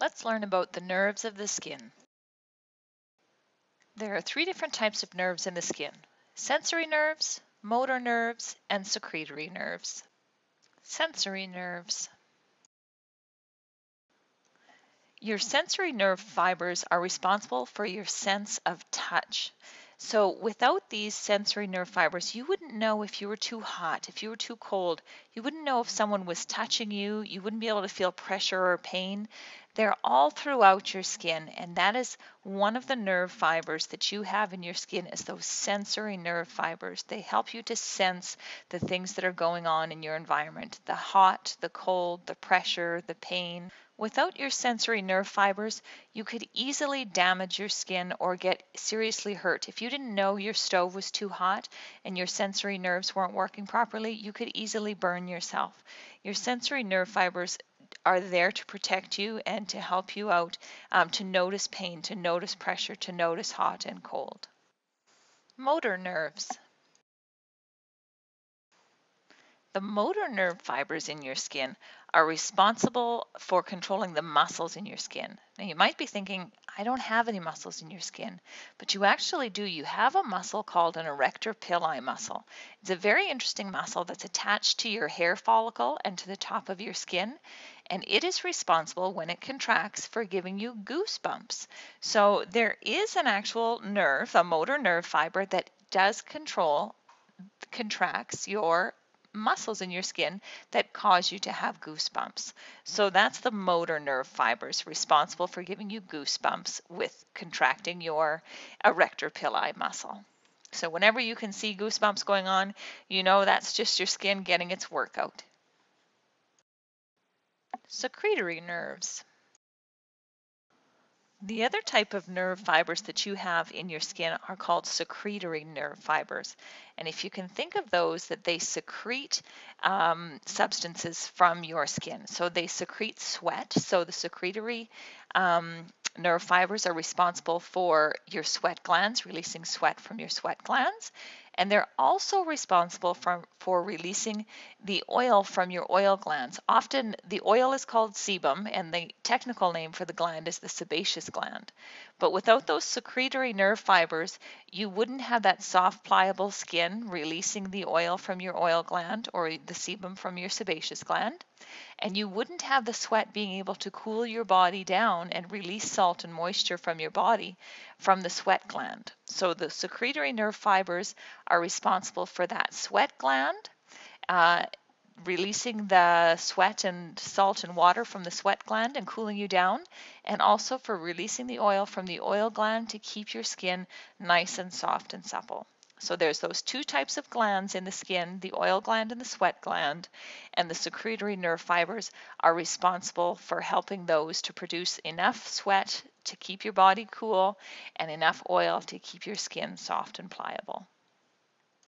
Let's learn about the nerves of the skin. There are three different types of nerves in the skin. Sensory nerves, motor nerves, and secretory nerves. Sensory nerves. Your sensory nerve fibers are responsible for your sense of touch. So without these sensory nerve fibers, you wouldn't know if you were too hot, if you were too cold. You wouldn't know if someone was touching you. You wouldn't be able to feel pressure or pain. They're all throughout your skin, and that is one of the nerve fibers that you have in your skin is those sensory nerve fibers. They help you to sense the things that are going on in your environment, the hot, the cold, the pressure, the pain. Without your sensory nerve fibers, you could easily damage your skin or get seriously hurt. If you didn't know your stove was too hot and your sensory nerves weren't working properly, you could easily burn yourself. Your sensory nerve fibers are there to protect you and to help you out um, to notice pain, to notice pressure, to notice hot and cold. Motor nerves. The motor nerve fibers in your skin are responsible for controlling the muscles in your skin. Now you might be thinking, I don't have any muscles in your skin, but you actually do. You have a muscle called an arrector pili muscle. It's a very interesting muscle that's attached to your hair follicle and to the top of your skin, and it is responsible when it contracts for giving you goosebumps. So there is an actual nerve, a motor nerve fiber that does control contracts your muscles in your skin that cause you to have goosebumps. So that's the motor nerve fibers responsible for giving you goosebumps with contracting your arrector pili muscle. So whenever you can see goosebumps going on, you know that's just your skin getting its workout. Secretory nerves. The other type of nerve fibers that you have in your skin are called secretory nerve fibers. And if you can think of those, that they secrete um, substances from your skin. So they secrete sweat. So the secretory um, nerve fibers are responsible for your sweat glands, releasing sweat from your sweat glands and they're also responsible for, for releasing the oil from your oil glands. Often the oil is called sebum, and the technical name for the gland is the sebaceous gland. But without those secretory nerve fibers, you wouldn't have that soft, pliable skin releasing the oil from your oil gland or the sebum from your sebaceous gland and you wouldn't have the sweat being able to cool your body down and release salt and moisture from your body from the sweat gland. So the secretory nerve fibers are responsible for that sweat gland, uh, releasing the sweat and salt and water from the sweat gland and cooling you down, and also for releasing the oil from the oil gland to keep your skin nice and soft and supple. So there's those two types of glands in the skin, the oil gland and the sweat gland, and the secretory nerve fibers are responsible for helping those to produce enough sweat to keep your body cool and enough oil to keep your skin soft and pliable.